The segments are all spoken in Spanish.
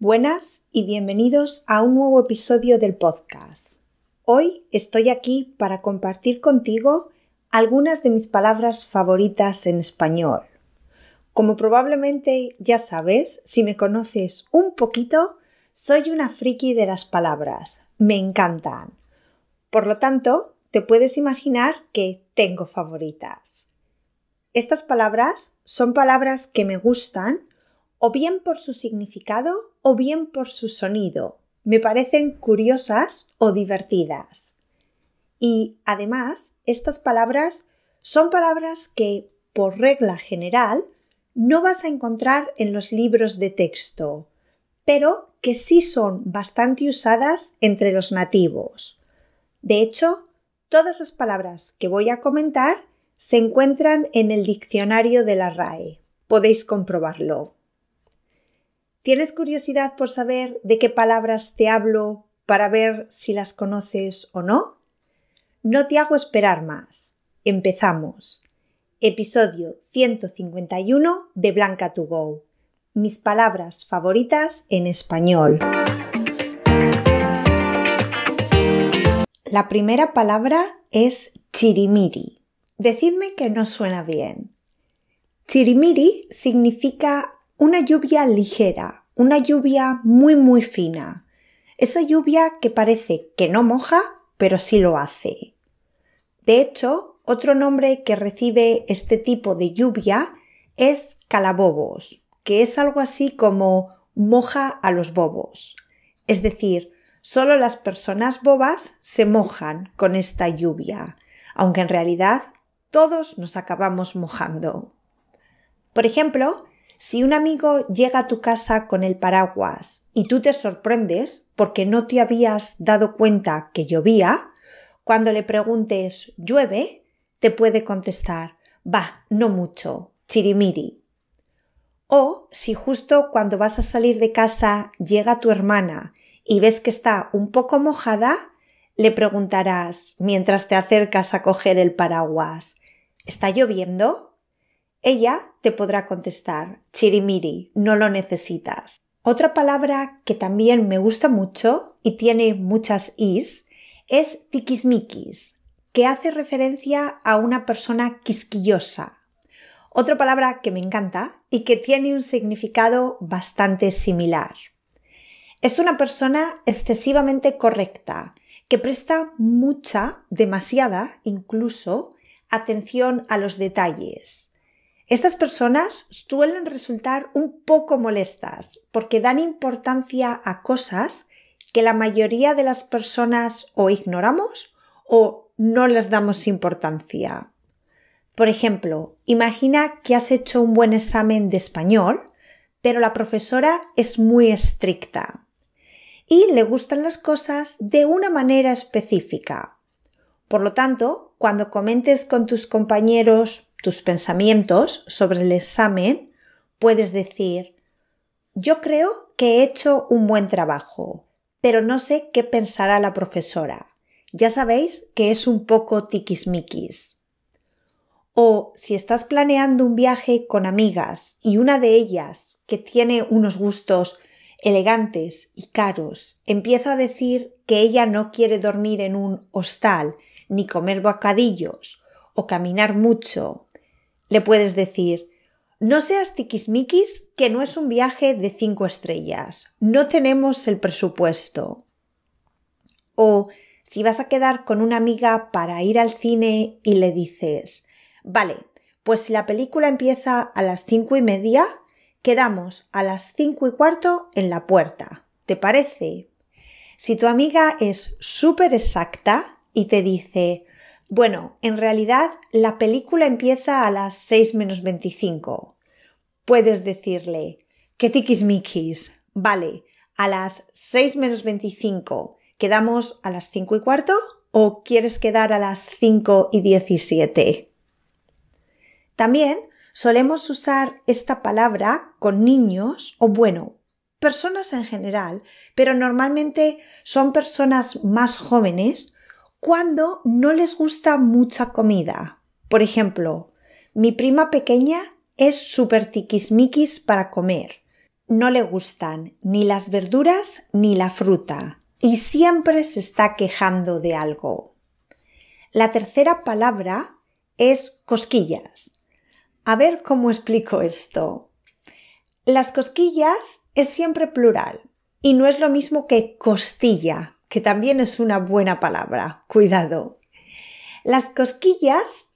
Buenas y bienvenidos a un nuevo episodio del podcast. Hoy estoy aquí para compartir contigo algunas de mis palabras favoritas en español. Como probablemente ya sabes, si me conoces un poquito, soy una friki de las palabras. Me encantan. Por lo tanto, te puedes imaginar que tengo favoritas. Estas palabras son palabras que me gustan o bien por su significado o bien por su sonido. Me parecen curiosas o divertidas. Y además, estas palabras son palabras que, por regla general, no vas a encontrar en los libros de texto, pero que sí son bastante usadas entre los nativos. De hecho, todas las palabras que voy a comentar se encuentran en el diccionario de la RAE. Podéis comprobarlo. ¿Tienes curiosidad por saber de qué palabras te hablo para ver si las conoces o no? No te hago esperar más. Empezamos. Episodio 151 de Blanca to Go. Mis palabras favoritas en español. La primera palabra es chirimiri. Decidme que no suena bien. Chirimiri significa una lluvia ligera, una lluvia muy muy fina. Esa lluvia que parece que no moja, pero sí lo hace. De hecho, otro nombre que recibe este tipo de lluvia es calabobos, que es algo así como moja a los bobos. Es decir, solo las personas bobas se mojan con esta lluvia, aunque en realidad todos nos acabamos mojando. Por ejemplo, si un amigo llega a tu casa con el paraguas y tú te sorprendes porque no te habías dado cuenta que llovía, cuando le preguntes ¿llueve? te puede contestar va, no mucho, chirimiri. O si justo cuando vas a salir de casa llega tu hermana y ves que está un poco mojada, le preguntarás mientras te acercas a coger el paraguas ¿Está lloviendo? Ella te podrá contestar, chirimiri, no lo necesitas. Otra palabra que también me gusta mucho y tiene muchas is es tiquismiquis, que hace referencia a una persona quisquillosa. Otra palabra que me encanta y que tiene un significado bastante similar. Es una persona excesivamente correcta, que presta mucha, demasiada incluso, atención a los detalles estas personas suelen resultar un poco molestas porque dan importancia a cosas que la mayoría de las personas o ignoramos o no les damos importancia. Por ejemplo, imagina que has hecho un buen examen de español, pero la profesora es muy estricta y le gustan las cosas de una manera específica. Por lo tanto, cuando comentes con tus compañeros tus pensamientos sobre el examen, puedes decir, yo creo que he hecho un buen trabajo, pero no sé qué pensará la profesora. Ya sabéis que es un poco tiquismiquis. O si estás planeando un viaje con amigas y una de ellas, que tiene unos gustos elegantes y caros, empieza a decir que ella no quiere dormir en un hostal, ni comer bocadillos, o caminar mucho, le puedes decir, no seas tiquismiquis que no es un viaje de cinco estrellas. No tenemos el presupuesto. O si vas a quedar con una amiga para ir al cine y le dices, vale, pues si la película empieza a las cinco y media, quedamos a las cinco y cuarto en la puerta. ¿Te parece? Si tu amiga es súper exacta y te dice, bueno, en realidad la película empieza a las 6 menos 25. Puedes decirle, ¿qué tiquismiquis? Vale, a las 6 menos 25 quedamos a las 5 y cuarto o quieres quedar a las 5 y 17? También solemos usar esta palabra con niños o bueno, personas en general, pero normalmente son personas más jóvenes cuando no les gusta mucha comida. Por ejemplo, mi prima pequeña es súper tiquismiquis para comer. no le gustan ni las verduras ni la fruta y siempre se está quejando de algo. La tercera palabra es cosquillas. A ver cómo explico esto. Las cosquillas es siempre plural y no es lo mismo que costilla, que también es una buena palabra. Cuidado. Las cosquillas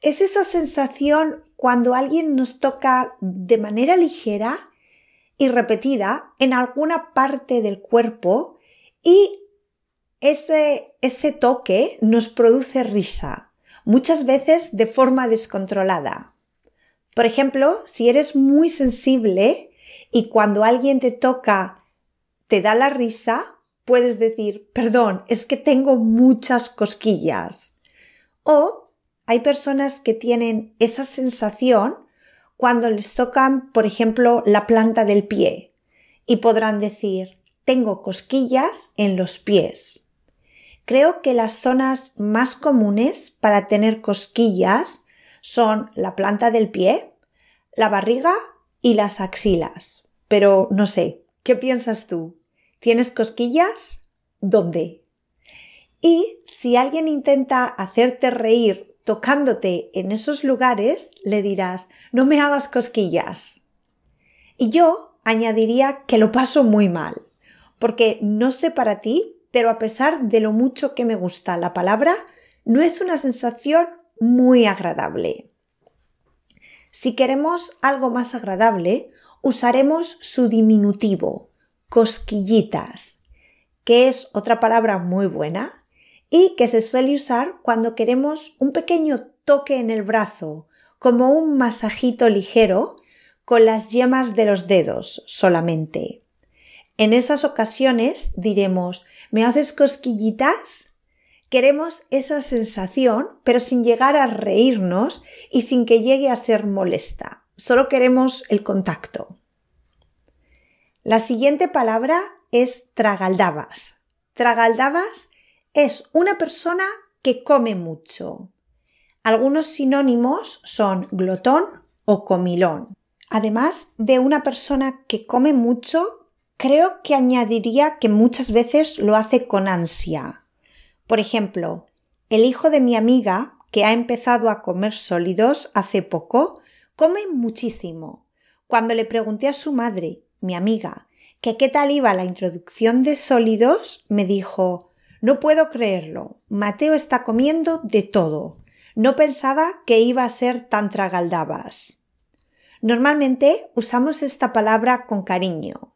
es esa sensación cuando alguien nos toca de manera ligera y repetida en alguna parte del cuerpo y ese, ese toque nos produce risa, muchas veces de forma descontrolada. Por ejemplo, si eres muy sensible y cuando alguien te toca te da la risa, puedes decir, perdón, es que tengo muchas cosquillas. O hay personas que tienen esa sensación cuando les tocan, por ejemplo, la planta del pie y podrán decir, tengo cosquillas en los pies. Creo que las zonas más comunes para tener cosquillas son la planta del pie, la barriga y las axilas. Pero no sé, ¿qué piensas tú? ¿Tienes cosquillas? ¿Dónde? Y si alguien intenta hacerte reír tocándote en esos lugares, le dirás, no me hagas cosquillas. Y yo añadiría que lo paso muy mal, porque no sé para ti, pero a pesar de lo mucho que me gusta la palabra, no es una sensación muy agradable. Si queremos algo más agradable, usaremos su diminutivo, cosquillitas, que es otra palabra muy buena y que se suele usar cuando queremos un pequeño toque en el brazo, como un masajito ligero con las yemas de los dedos solamente. En esas ocasiones diremos ¿Me haces cosquillitas? Queremos esa sensación, pero sin llegar a reírnos y sin que llegue a ser molesta. Solo queremos el contacto. La siguiente palabra es tragaldabas. Tragaldabas es una persona que come mucho. Algunos sinónimos son glotón o comilón. Además de una persona que come mucho, Creo que añadiría que muchas veces lo hace con ansia. Por ejemplo, el hijo de mi amiga, que ha empezado a comer sólidos hace poco, come muchísimo. Cuando le pregunté a su madre, mi amiga, que qué tal iba la introducción de sólidos, me dijo No puedo creerlo. Mateo está comiendo de todo. No pensaba que iba a ser tan tragaldabas. Normalmente usamos esta palabra con cariño,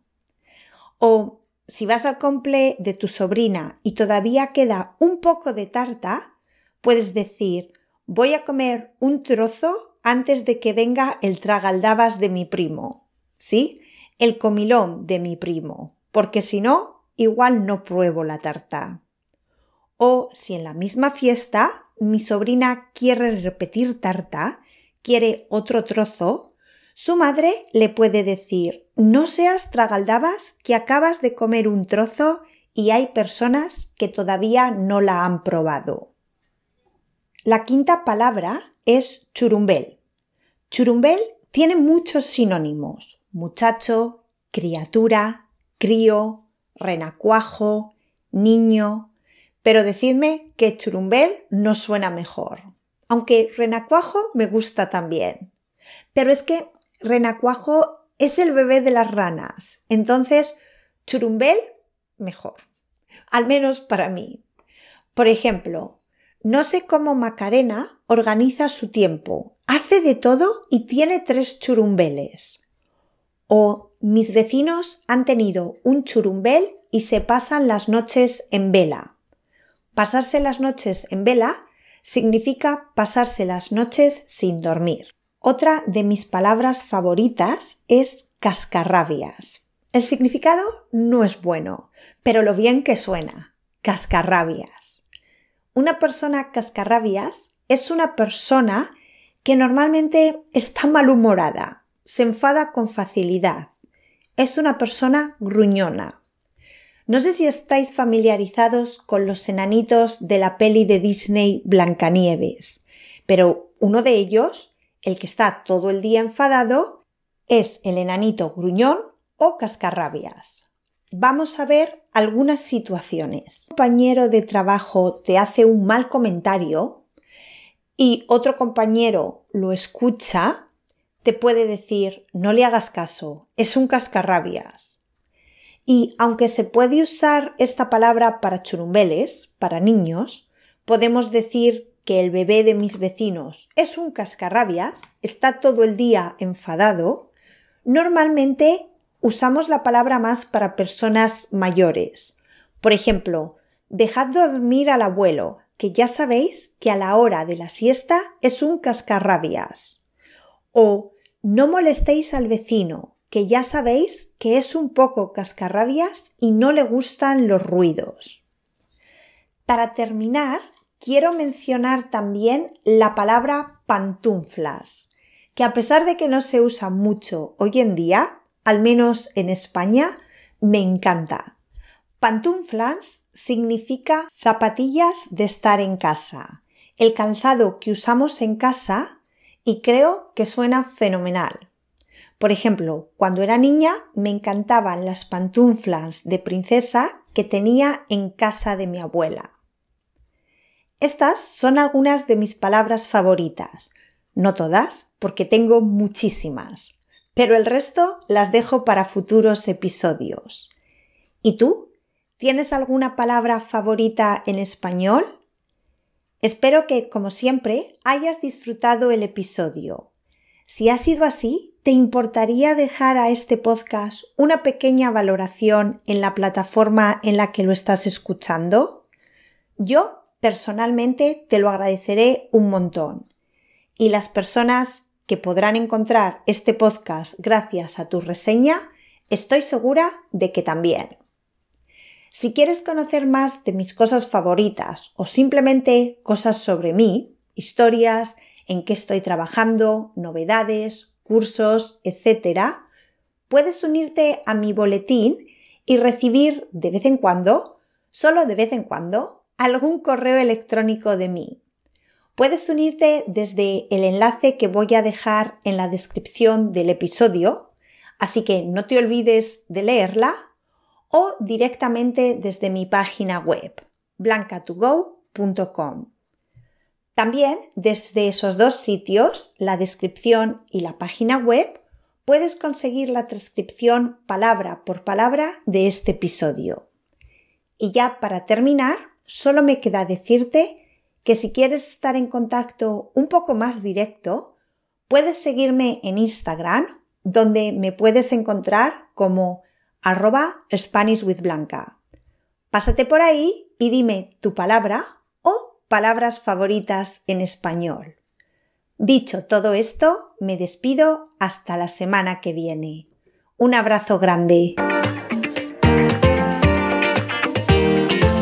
o si vas al cumple de tu sobrina y todavía queda un poco de tarta, puedes decir voy a comer un trozo antes de que venga el tragaldabas de mi primo. ¿Sí? El comilón de mi primo. Porque si no, igual no pruebo la tarta. O si en la misma fiesta mi sobrina quiere repetir tarta, quiere otro trozo, su madre le puede decir no seas tragaldabas que acabas de comer un trozo y hay personas que todavía no la han probado. La quinta palabra es churumbel. Churumbel tiene muchos sinónimos. Muchacho, criatura, crío, renacuajo, niño. Pero decidme que churumbel no suena mejor. Aunque renacuajo me gusta también. Pero es que renacuajo es el bebé de las ranas. Entonces, churumbel, mejor. Al menos para mí. Por ejemplo, no sé cómo Macarena organiza su tiempo. Hace de todo y tiene tres churumbeles. O mis vecinos han tenido un churumbel y se pasan las noches en vela. Pasarse las noches en vela significa pasarse las noches sin dormir. Otra de mis palabras favoritas es cascarrabias. El significado no es bueno, pero lo bien que suena. Cascarrabias. Una persona cascarrabias es una persona que normalmente está malhumorada, se enfada con facilidad. Es una persona gruñona. No sé si estáis familiarizados con los enanitos de la peli de Disney Blancanieves, pero uno de ellos el que está todo el día enfadado es el enanito gruñón o cascarrabias. Vamos a ver algunas situaciones. Un compañero de trabajo te hace un mal comentario y otro compañero lo escucha, te puede decir no le hagas caso, es un cascarrabias. Y aunque se puede usar esta palabra para churumbeles, para niños, podemos decir que el bebé de mis vecinos es un cascarrabias, está todo el día enfadado, normalmente usamos la palabra más para personas mayores. Por ejemplo, dejad dormir al abuelo, que ya sabéis que a la hora de la siesta es un cascarrabias. O no molestéis al vecino, que ya sabéis que es un poco cascarrabias y no le gustan los ruidos. Para terminar, quiero mencionar también la palabra pantuflas, que a pesar de que no se usa mucho hoy en día, al menos en España, me encanta. Pantuflas significa zapatillas de estar en casa, el calzado que usamos en casa y creo que suena fenomenal. Por ejemplo, cuando era niña me encantaban las pantuflas de princesa que tenía en casa de mi abuela. Estas son algunas de mis palabras favoritas. No todas, porque tengo muchísimas pero el resto las dejo para futuros episodios. ¿Y tú? ¿Tienes alguna palabra favorita en español? Espero que, como siempre, hayas disfrutado el episodio. Si ha sido así, ¿te importaría dejar a este podcast una pequeña valoración en la plataforma en la que lo estás escuchando? Yo, personalmente, te lo agradeceré un montón. Y las personas que podrán encontrar este podcast gracias a tu reseña, estoy segura de que también. Si quieres conocer más de mis cosas favoritas o simplemente cosas sobre mí, historias, en qué estoy trabajando, novedades, cursos, etc., puedes unirte a mi boletín y recibir de vez en cuando, solo de vez en cuando, algún correo electrónico de mí. Puedes unirte desde el enlace que voy a dejar en la descripción del episodio, así que no te olvides de leerla, o directamente desde mi página web, blancatogo.com. También desde esos dos sitios, la descripción y la página web, puedes conseguir la transcripción palabra por palabra de este episodio. Y ya para terminar, solo me queda decirte que si quieres estar en contacto un poco más directo, puedes seguirme en Instagram, donde me puedes encontrar como arroba Spanish with Blanca. Pásate por ahí y dime tu palabra o palabras favoritas en español. Dicho todo esto, me despido hasta la semana que viene. Un abrazo grande.